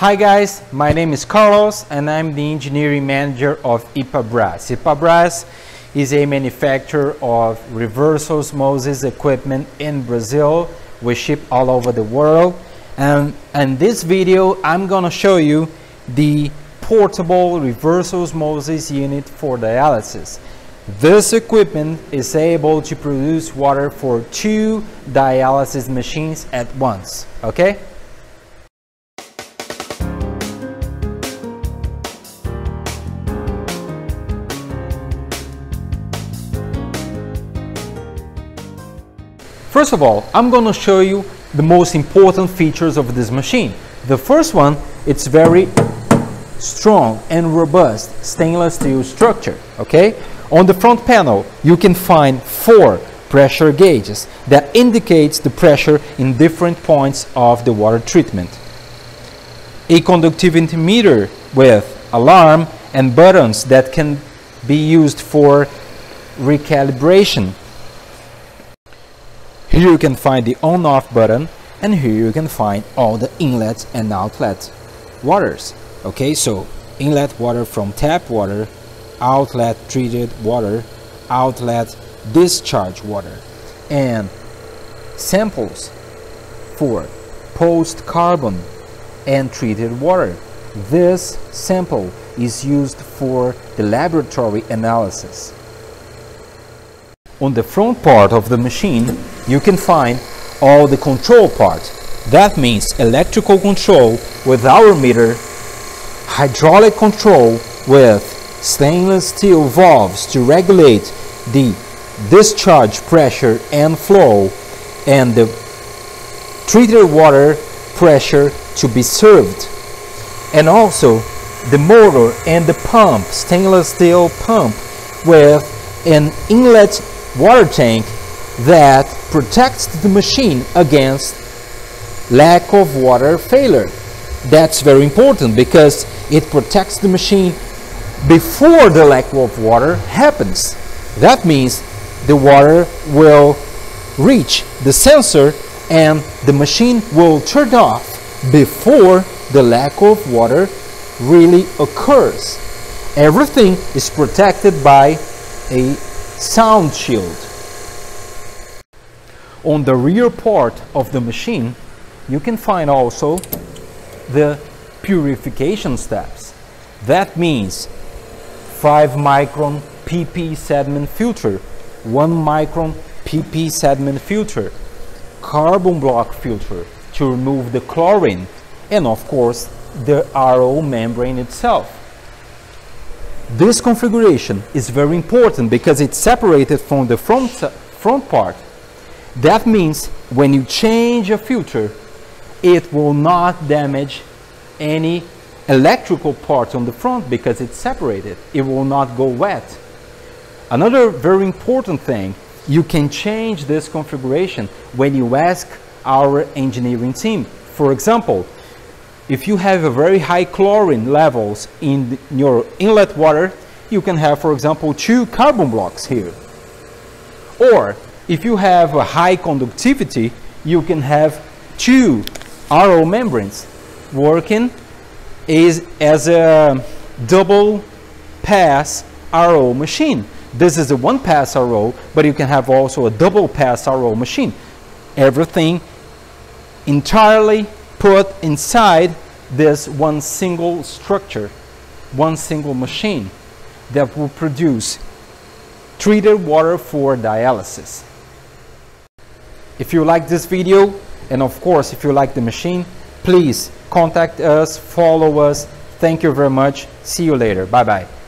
Hi guys, my name is Carlos and I'm the engineering manager of Ipabras. Ipabras is a manufacturer of reverse osmosis equipment in Brazil. We ship all over the world and in this video I'm gonna show you the portable reverse osmosis unit for dialysis. This equipment is able to produce water for two dialysis machines at once, okay? First of all, I'm going to show you the most important features of this machine. The first one, it's very strong and robust stainless steel structure, okay? On the front panel, you can find four pressure gauges that indicates the pressure in different points of the water treatment. A conductivity meter with alarm and buttons that can be used for recalibration here you can find the on-off button and here you can find all the inlet and outlet waters. Okay, so inlet water from tap water, outlet treated water, outlet discharge water, and samples for post carbon and treated water. This sample is used for the laboratory analysis. On the front part of the machine, you can find all the control parts. That means electrical control with hour meter, hydraulic control with stainless steel valves to regulate the discharge pressure and flow, and the treated water pressure to be served. And also the motor and the pump, stainless steel pump with an inlet water tank that protects the machine against lack of water failure. That's very important because it protects the machine before the lack of water happens. That means the water will reach the sensor and the machine will turn off before the lack of water really occurs. Everything is protected by a sound shield. On the rear part of the machine, you can find also the purification steps. That means 5 micron PP sediment filter, 1 micron PP sediment filter, carbon block filter to remove the chlorine, and of course the RO membrane itself. This configuration is very important because it's separated from the front, front part. That means when you change a filter, it will not damage any electrical parts on the front because it's separated. It will not go wet. Another very important thing, you can change this configuration when you ask our engineering team. For example, if you have a very high chlorine levels in your inlet water, you can have, for example, two carbon blocks here. Or if you have a high conductivity, you can have two RO membranes working as a double pass RO machine. This is a one pass RO, but you can have also a double pass RO machine. Everything entirely put inside this one single structure, one single machine that will produce treated water for dialysis. If you like this video, and of course if you like the machine, please contact us, follow us. Thank you very much. See you later. Bye-bye.